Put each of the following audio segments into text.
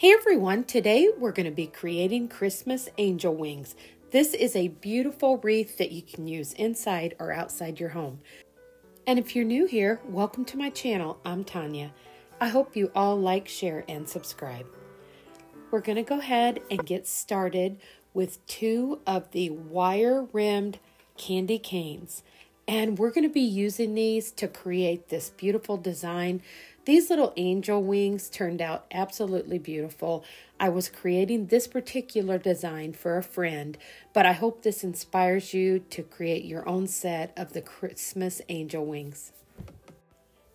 Hey everyone, today we're going to be creating Christmas angel wings. This is a beautiful wreath that you can use inside or outside your home. And if you're new here, welcome to my channel. I'm Tonya. I hope you all like, share, and subscribe. We're going to go ahead and get started with two of the wire rimmed candy canes. And we're going to be using these to create this beautiful design these little angel wings turned out absolutely beautiful. I was creating this particular design for a friend, but I hope this inspires you to create your own set of the Christmas angel wings.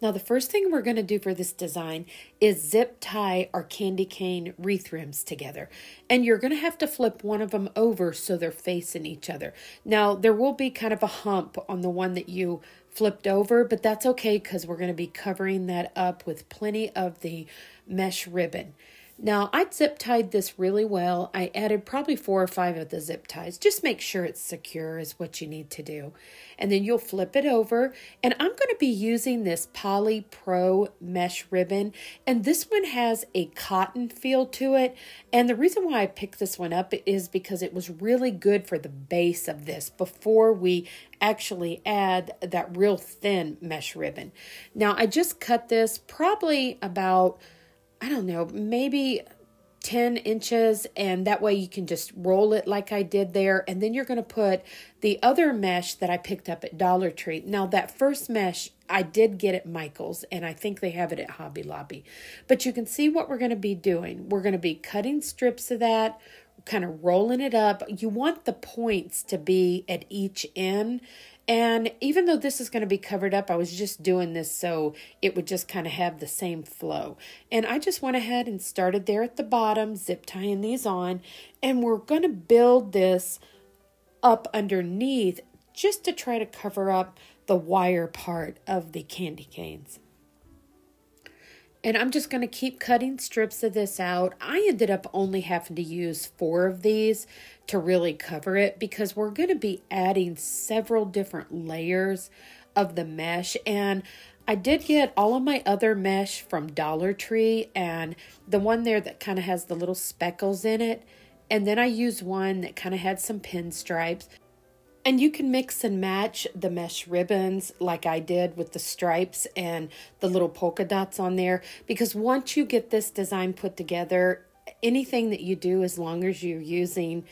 Now the first thing we're going to do for this design is zip tie our candy cane wreath rims together. And you're going to have to flip one of them over so they're facing each other. Now there will be kind of a hump on the one that you flipped over, but that's okay because we're going to be covering that up with plenty of the mesh ribbon. Now, I zip tied this really well. I added probably four or five of the zip ties. Just make sure it's secure is what you need to do. And then you'll flip it over. And I'm going to be using this Poly Pro mesh ribbon. And this one has a cotton feel to it. And the reason why I picked this one up is because it was really good for the base of this before we actually add that real thin mesh ribbon. Now, I just cut this probably about I don't know, maybe 10 inches and that way you can just roll it like I did there and then you're going to put the other mesh that I picked up at Dollar Tree. Now that first mesh I did get at Michael's and I think they have it at Hobby Lobby. But you can see what we're going to be doing. We're going to be cutting strips of that, kind of rolling it up. You want the points to be at each end and even though this is going to be covered up, I was just doing this so it would just kind of have the same flow. And I just went ahead and started there at the bottom, zip tying these on. And we're going to build this up underneath just to try to cover up the wire part of the candy canes. And I'm just going to keep cutting strips of this out. I ended up only having to use four of these to really cover it because we're going to be adding several different layers of the mesh. And I did get all of my other mesh from Dollar Tree and the one there that kind of has the little speckles in it. And then I used one that kind of had some pinstripes. And you can mix and match the mesh ribbons like I did with the stripes and the little polka dots on there. Because once you get this design put together, anything that you do, as long as you're using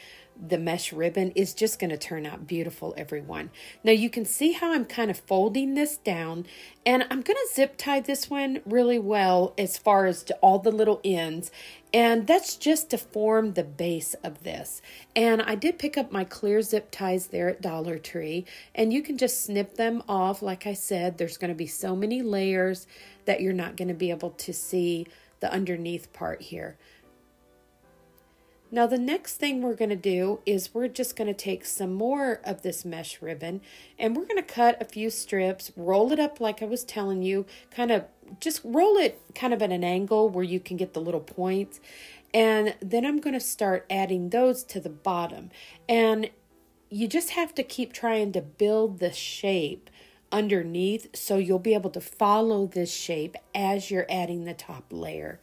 the mesh ribbon is just going to turn out beautiful, everyone. Now you can see how I'm kind of folding this down and I'm going to zip tie this one really well as far as to all the little ends. And that's just to form the base of this. And I did pick up my clear zip ties there at Dollar Tree. And you can just snip them off. Like I said, there's going to be so many layers that you're not going to be able to see the underneath part here. Now the next thing we're going to do is we're just going to take some more of this mesh ribbon and we're going to cut a few strips, roll it up like I was telling you, kind of just roll it kind of at an angle where you can get the little points. And then I'm going to start adding those to the bottom. And you just have to keep trying to build the shape underneath so you'll be able to follow this shape as you're adding the top layer.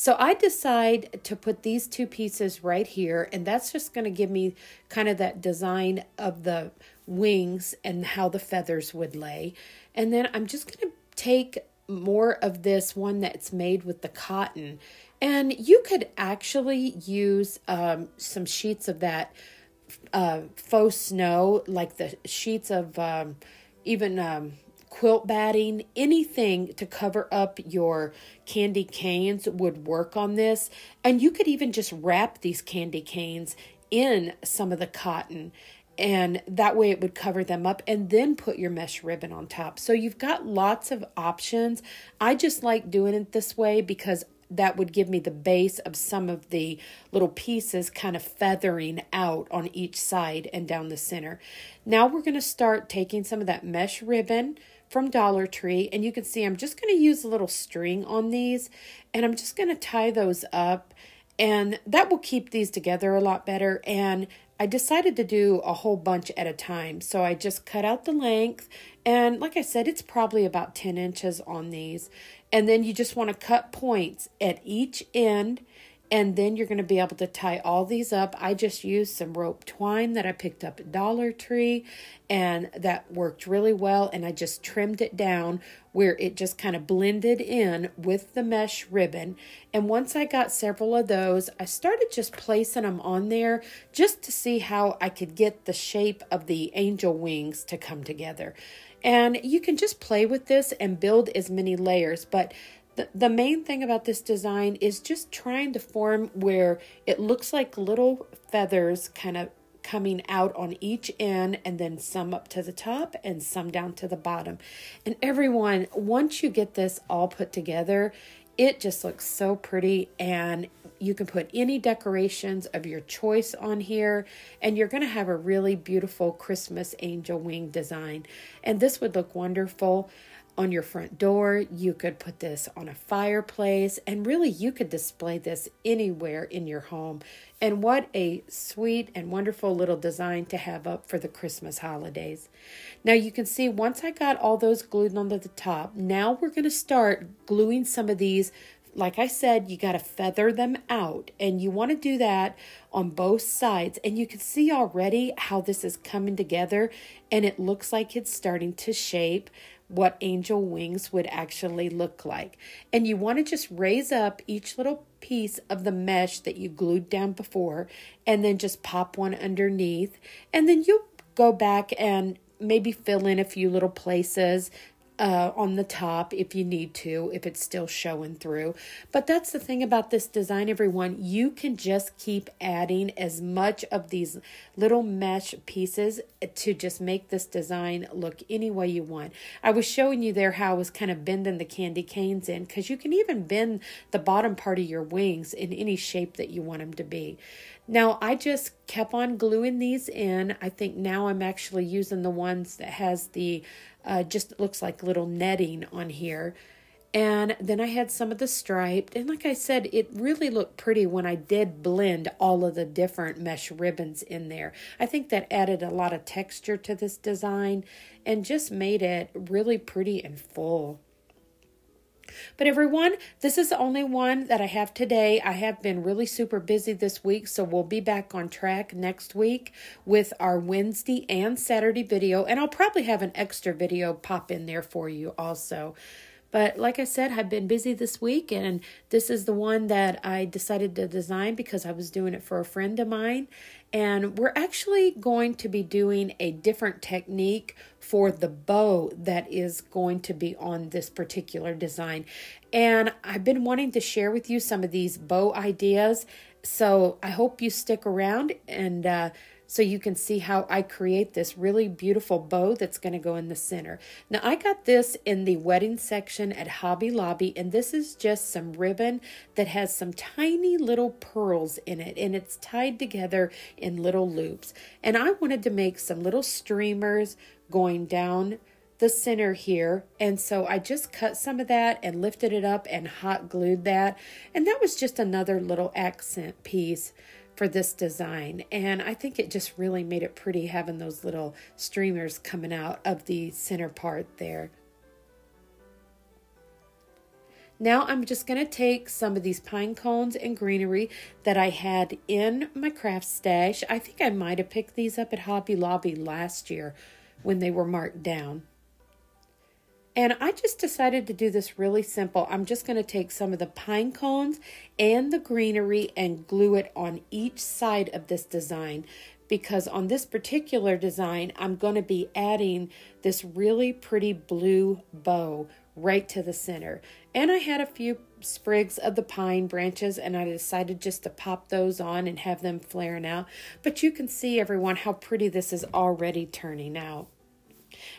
So I decide to put these two pieces right here, and that's just going to give me kind of that design of the wings and how the feathers would lay. And then I'm just going to take more of this one that's made with the cotton. And you could actually use um, some sheets of that uh, faux snow, like the sheets of um, even... Um, quilt batting, anything to cover up your candy canes would work on this. And you could even just wrap these candy canes in some of the cotton and that way it would cover them up and then put your mesh ribbon on top. So you've got lots of options. I just like doing it this way because that would give me the base of some of the little pieces kind of feathering out on each side and down the center. Now we're going to start taking some of that mesh ribbon, from Dollar Tree. And you can see I'm just going to use a little string on these and I'm just going to tie those up and that will keep these together a lot better. And I decided to do a whole bunch at a time. So I just cut out the length. And like I said, it's probably about 10 inches on these. And then you just want to cut points at each end and then you're going to be able to tie all these up. I just used some rope twine that I picked up at Dollar Tree and that worked really well. And I just trimmed it down where it just kind of blended in with the mesh ribbon. And once I got several of those, I started just placing them on there just to see how I could get the shape of the angel wings to come together. And you can just play with this and build as many layers, but the, the main thing about this design is just trying to form where it looks like little feathers kind of coming out on each end and then some up to the top and some down to the bottom. And everyone, once you get this all put together, it just looks so pretty and you can put any decorations of your choice on here and you're going to have a really beautiful Christmas angel wing design. And this would look wonderful on your front door. You could put this on a fireplace, and really, you could display this anywhere in your home. And what a sweet and wonderful little design to have up for the Christmas holidays. Now, you can see once I got all those glued onto the top, now we're going to start gluing some of these like I said, you got to feather them out, and you want to do that on both sides. And you can see already how this is coming together, and it looks like it's starting to shape what angel wings would actually look like. And you want to just raise up each little piece of the mesh that you glued down before and then just pop one underneath. And then you go back and maybe fill in a few little places uh, on the top if you need to, if it's still showing through. But that's the thing about this design, everyone. You can just keep adding as much of these little mesh pieces to just make this design look any way you want. I was showing you there how I was kind of bending the candy canes in because you can even bend the bottom part of your wings in any shape that you want them to be. Now I just kept on gluing these in. I think now I'm actually using the ones that has the uh, just looks like little netting on here. And then I had some of the striped. And like I said, it really looked pretty when I did blend all of the different mesh ribbons in there. I think that added a lot of texture to this design and just made it really pretty and full. But everyone, this is the only one that I have today. I have been really super busy this week, so we'll be back on track next week with our Wednesday and Saturday video, and I'll probably have an extra video pop in there for you also. But like I said, I've been busy this week, and this is the one that I decided to design because I was doing it for a friend of mine. And we're actually going to be doing a different technique for the bow that is going to be on this particular design. And I've been wanting to share with you some of these bow ideas. So I hope you stick around and uh, so you can see how I create this really beautiful bow that's going to go in the center. Now I got this in the wedding section at Hobby Lobby and this is just some ribbon that has some tiny little pearls in it and it's tied together in little loops. And I wanted to make some little streamers going down the center here. And so I just cut some of that and lifted it up and hot glued that. And that was just another little accent piece for this design. And I think it just really made it pretty having those little streamers coming out of the center part there. Now I'm just going to take some of these pine cones and greenery that I had in my craft stash. I think I might have picked these up at Hobby Lobby last year when they were marked down. And I just decided to do this really simple. I'm just going to take some of the pine cones and the greenery and glue it on each side of this design because on this particular design, I'm going to be adding this really pretty blue bow right to the center. And I had a few sprigs of the pine branches and I decided just to pop those on and have them flaring out. But you can see everyone how pretty this is already turning out.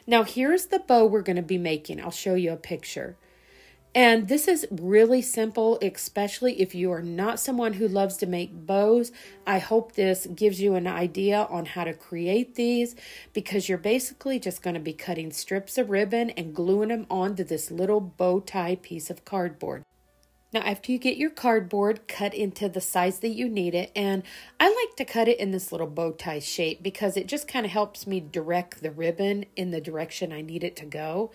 Now here's the bow we're going to be making. I'll show you a picture. And this is really simple, especially if you are not someone who loves to make bows. I hope this gives you an idea on how to create these because you're basically just going to be cutting strips of ribbon and gluing them onto this little bow tie piece of cardboard. Now, after you get your cardboard cut into the size that you need it, and I like to cut it in this little bow tie shape because it just kind of helps me direct the ribbon in the direction I need it to go.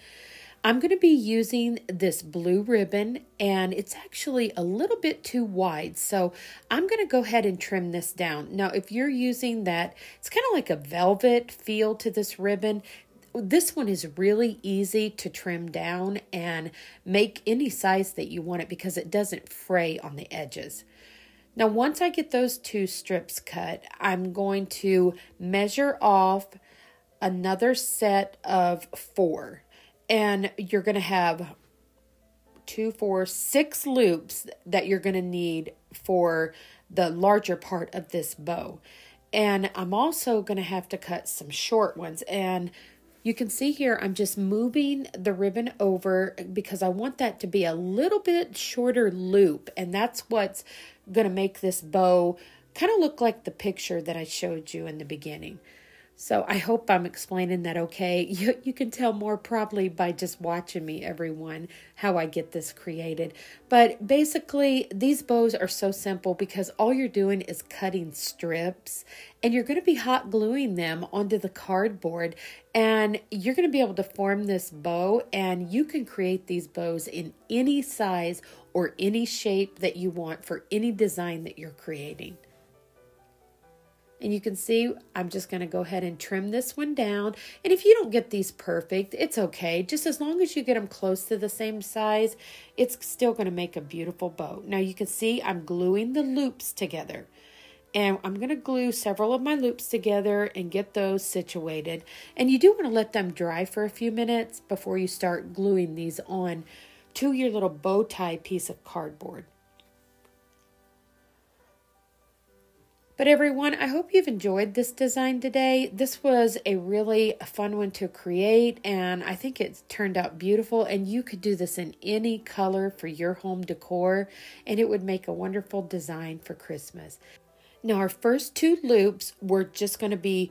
I'm going to be using this blue ribbon and it's actually a little bit too wide. So I'm going to go ahead and trim this down. Now, if you're using that, it's kind of like a velvet feel to this ribbon. This one is really easy to trim down and make any size that you want it because it doesn't fray on the edges. Now, once I get those two strips cut, I'm going to measure off another set of four and you're going to have two, four, six loops that you're going to need for the larger part of this bow. And I'm also going to have to cut some short ones. And you can see here, I'm just moving the ribbon over because I want that to be a little bit shorter loop. And that's what's going to make this bow kind of look like the picture that I showed you in the beginning. So I hope I'm explaining that okay. You, you can tell more probably by just watching me, everyone, how I get this created. But basically, these bows are so simple because all you're doing is cutting strips and you're going to be hot gluing them onto the cardboard and you're going to be able to form this bow and you can create these bows in any size or any shape that you want for any design that you're creating. And you can see I'm just going to go ahead and trim this one down. And if you don't get these perfect, it's okay. Just as long as you get them close to the same size, it's still going to make a beautiful bow. Now you can see I'm gluing the loops together. And I'm going to glue several of my loops together and get those situated. And you do want to let them dry for a few minutes before you start gluing these on to your little bow tie piece of cardboard. But everyone, I hope you've enjoyed this design today. This was a really fun one to create and I think it's turned out beautiful and you could do this in any color for your home decor and it would make a wonderful design for Christmas. Now our first two loops, we're just going to be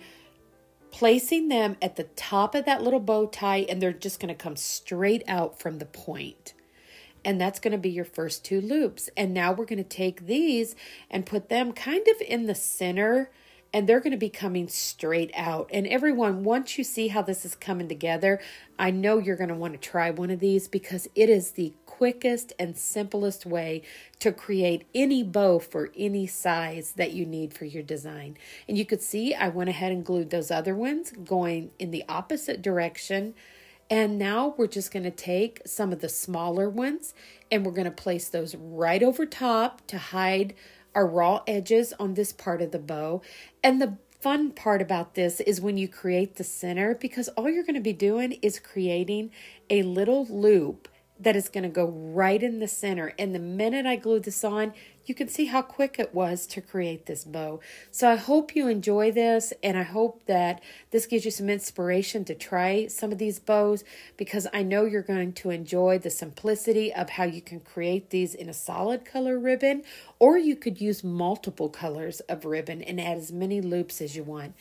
placing them at the top of that little bow tie and they're just going to come straight out from the point and that's going to be your first two loops. And now we're going to take these and put them kind of in the center and they're going to be coming straight out. And everyone, once you see how this is coming together, I know you're going to want to try one of these because it is the quickest and simplest way to create any bow for any size that you need for your design. And you could see I went ahead and glued those other ones going in the opposite direction and now we're just going to take some of the smaller ones and we're going to place those right over top to hide our raw edges on this part of the bow. And the fun part about this is when you create the center because all you're going to be doing is creating a little loop that is going to go right in the center. And the minute I glue this on, you can see how quick it was to create this bow. So I hope you enjoy this and I hope that this gives you some inspiration to try some of these bows because I know you're going to enjoy the simplicity of how you can create these in a solid color ribbon or you could use multiple colors of ribbon and add as many loops as you want.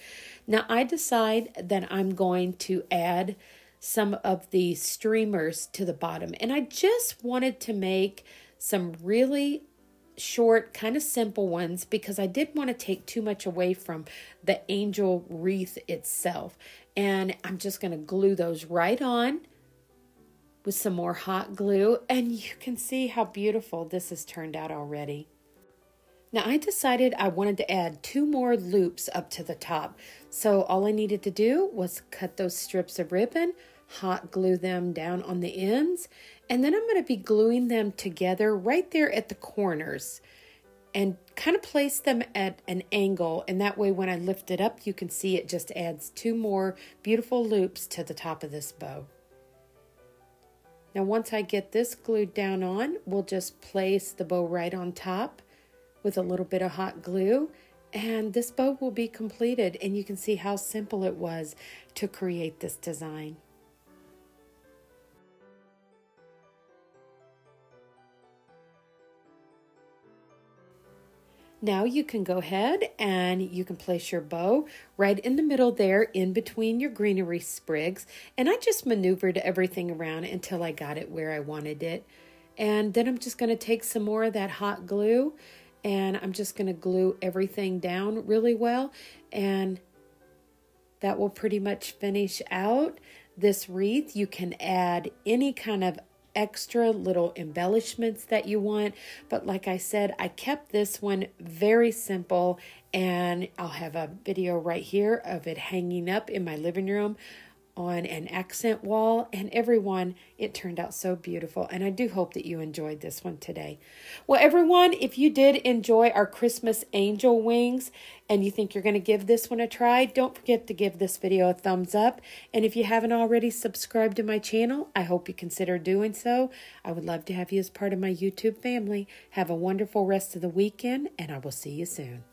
Now I decide that I'm going to add some of the streamers to the bottom and I just wanted to make some really short, kind of simple ones because I didn't want to take too much away from the angel wreath itself. And I'm just going to glue those right on with some more hot glue. And you can see how beautiful this has turned out already. Now I decided I wanted to add two more loops up to the top. So all I needed to do was cut those strips of ribbon, hot glue them down on the ends, and then I'm going to be gluing them together right there at the corners and kind of place them at an angle. And that way, when I lift it up, you can see it just adds two more beautiful loops to the top of this bow. Now, once I get this glued down on, we'll just place the bow right on top with a little bit of hot glue. And this bow will be completed. And you can see how simple it was to create this design. Now you can go ahead and you can place your bow right in the middle there in between your greenery sprigs. And I just maneuvered everything around until I got it where I wanted it. And then I'm just going to take some more of that hot glue and I'm just going to glue everything down really well. And that will pretty much finish out this wreath. You can add any kind of extra little embellishments that you want. But like I said, I kept this one very simple and I'll have a video right here of it hanging up in my living room on an accent wall and everyone it turned out so beautiful and i do hope that you enjoyed this one today. Well everyone if you did enjoy our christmas angel wings and you think you're going to give this one a try don't forget to give this video a thumbs up and if you haven't already subscribed to my channel i hope you consider doing so. I would love to have you as part of my youtube family. Have a wonderful rest of the weekend and i will see you soon